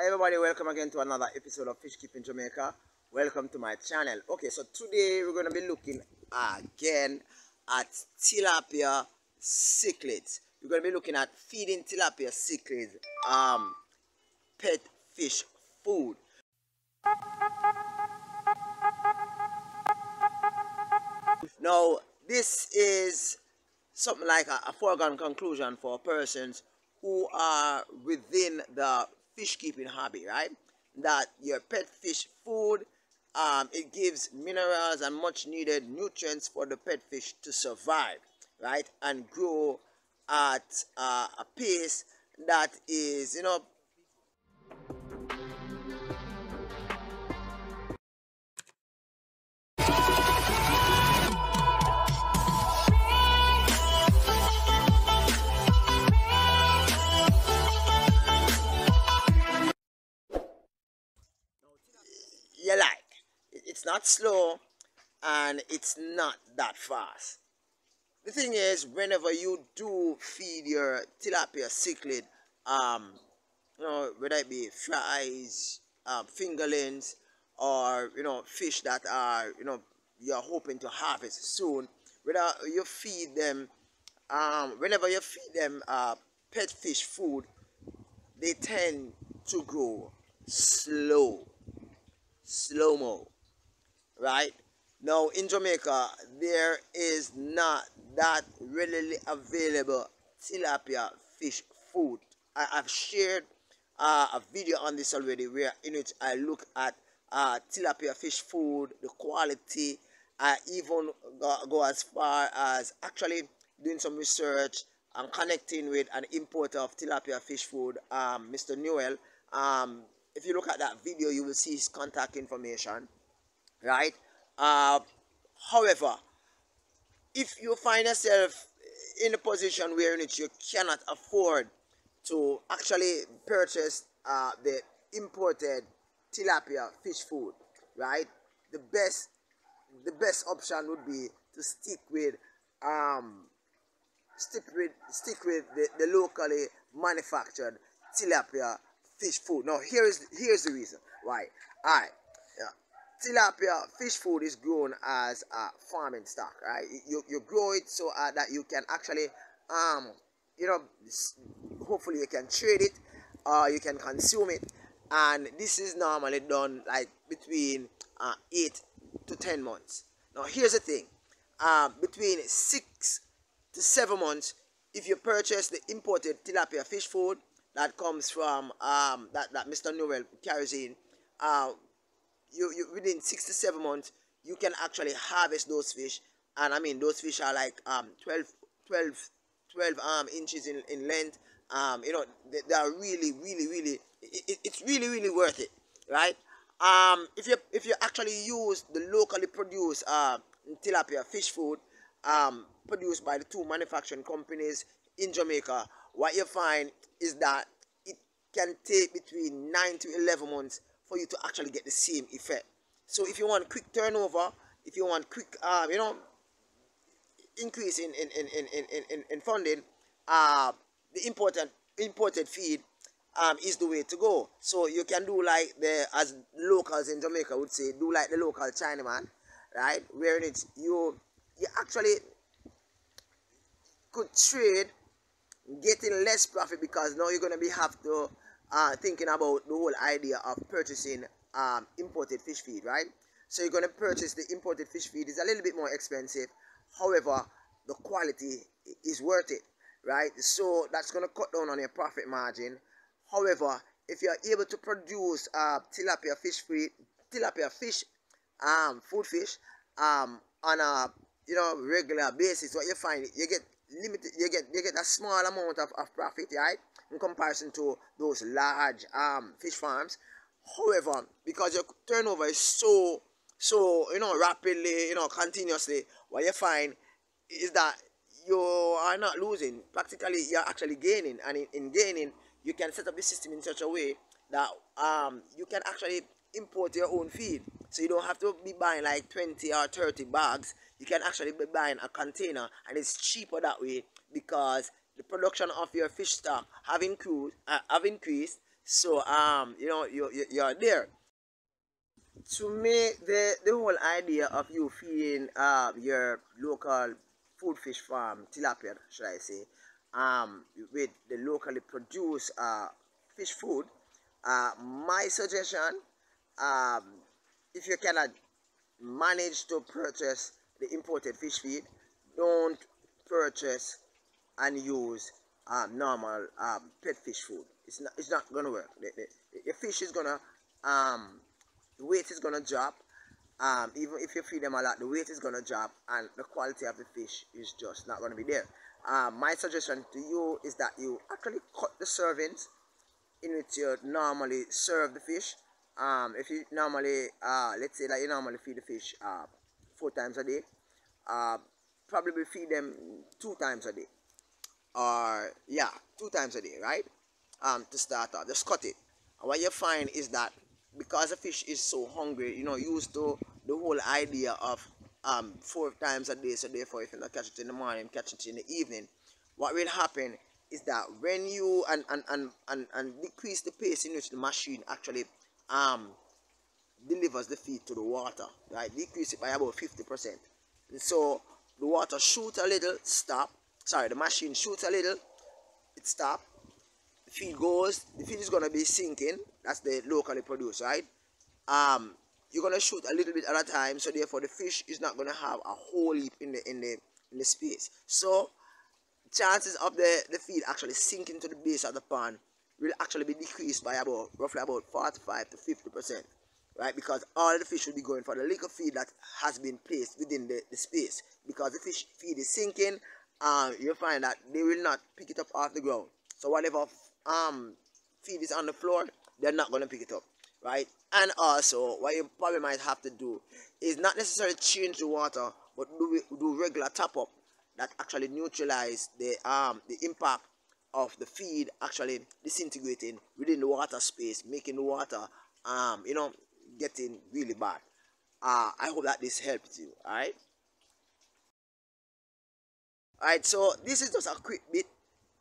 Everybody, welcome again to another episode of Fish Keeping Jamaica. Welcome to my channel. Okay, so today we're going to be looking again at tilapia cichlids. We're going to be looking at feeding tilapia cichlids um, pet fish food. Now, this is something like a, a foregone conclusion for persons who are within the fish keeping hobby, right? That your pet fish food, um, it gives minerals and much needed nutrients for the pet fish to survive, right? And grow at uh, a pace that is, you know, It's not slow and it's not that fast. The thing is, whenever you do feed your tilapia cichlid, um, you know, whether it be fries, um, fingerlings, or you know, fish that are you know you're hoping to harvest soon, whether you feed them, um, whenever you feed them uh, pet fish food, they tend to grow slow slow-mo right? Now in jamaica there is not that readily available tilapia fish food. I have shared uh, a video on this already where in which i look at uh, tilapia fish food the quality. I even go, go as far as actually doing some research and connecting with an importer of tilapia fish food um, mr newell. Um, if you look at that video you will see his contact information right uh, however if you find yourself in a position where you cannot afford to actually purchase uh, the imported tilapia fish food right the best the best option would be to stick with um stick with stick with the, the locally manufactured tilapia fish food. Now here's here's the reason why. Alright. Yeah. Tilapia fish food is grown as a farming stock, right? You, you grow it so uh, that you can actually um you know hopefully you can trade it or you can consume it and this is normally done like between uh, 8 to 10 months now here's the thing uh, between 6 to 7 months if you purchase the imported tilapia fish food that comes from um, that, that Mr. Newell carries in, uh, you, you within six to seven months, you can actually harvest those fish. And I mean, those fish are like um, 12, 12, 12 um, inches in, in length. Um, you know, they, they are really, really, really, it, it's really, really worth it, right? Um, if you if you actually use the locally produced uh, tilapia fish food um, produced by the two manufacturing companies in Jamaica, what you find is that it can take between 9 to 11 months for you to actually get the same effect. So if you want quick turnover, if you want quick, uh, you know, increase in, in, in, in, in, in funding, uh, the important imported feed um, is the way to go. So you can do like the, as locals in Jamaica would say, do like the local Chinaman, right? Where it's you, you actually could trade getting less profit because now you're going to be have to uh, thinking about the whole idea of purchasing um, imported fish feed, right? So you're going to purchase the imported fish feed. It's a little bit more expensive. However, the quality is worth it, right? So that's going to cut down on your profit margin. However, if you're able to produce uh, tilapia fish feed, tilapia fish, um, food fish, um, on a you know regular basis, what you find you get limited you get you get a small amount of, of profit right in comparison to those large um fish farms. However because your turnover is so so you know rapidly you know continuously what you find is that you are not losing. Practically you're actually gaining. And in, in gaining you can set up the system in such a way that um you can actually import your own feed. So you don't have to be buying like 20 or 30 bags. You can actually be buying a container and it's cheaper that way because the production of your fish stock have increased, uh, have increased So um, you know, you, you you're there. To me, the the whole idea of you feeding um your local food fish farm tilapia, should I say, um, with the locally produced uh, fish food. Uh, my suggestion, um, if you cannot manage to purchase the imported fish feed, don't purchase and use um, normal um, pet fish food. It's not, it's not gonna work. The, the, fish is gonna, um, the weight is gonna drop. Um, even if you feed them a lot, the weight is gonna drop, and the quality of the fish is just not gonna be there. Um, my suggestion to you is that you actually cut the servings in which you normally serve the fish. Um, if you normally, uh, let's say that you normally feed the fish uh, four times a day, uh, probably feed them two times a day or yeah two times a day right? Um to start off just cut it. And what you find is that because the fish is so hungry you know used to the whole idea of um four times a day so therefore if you not catch it in the morning catch it in the evening. What will happen is that when you and and and and, and decrease the pace in which the machine actually um delivers the feed to the water right? Decrease it by about 50 percent. And so the water shoot a little, stop. Sorry, the machine shoots a little, it stops, The feed goes, the feed is gonna be sinking. That's the locally produced, right? Um, you're gonna shoot a little bit at a time, so therefore the fish is not gonna have a whole heap in the in the in the space. So chances of the, the feed actually sinking to the base of the pond will actually be decreased by about roughly about 45 to 50 percent right? Because all the fish will be going for the liquor feed that has been placed within the, the space. Because the fish feed is sinking, um, you'll find that they will not pick it up off the ground. So whatever um, feed is on the floor, they're not going to pick it up, right? And also, what you probably might have to do is not necessarily change the water, but do, do regular top up that actually neutralize the um the impact of the feed actually disintegrating within the water space, making the water um you know getting really bad. Uh, I hope that this helped you. Alright. Alright, so this is just a quick bit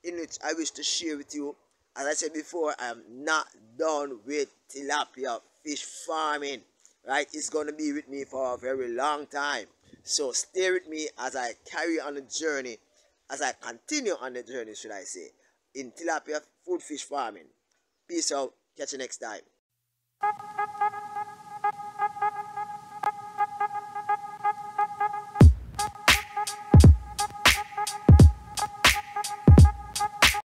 in which I wish to share with you. As I said before, I am not done with tilapia fish farming. Right? It's going to be with me for a very long time. So stay with me as I carry on the journey, as I continue on the journey, should I say, in tilapia food fish farming. Peace out. Catch you next time.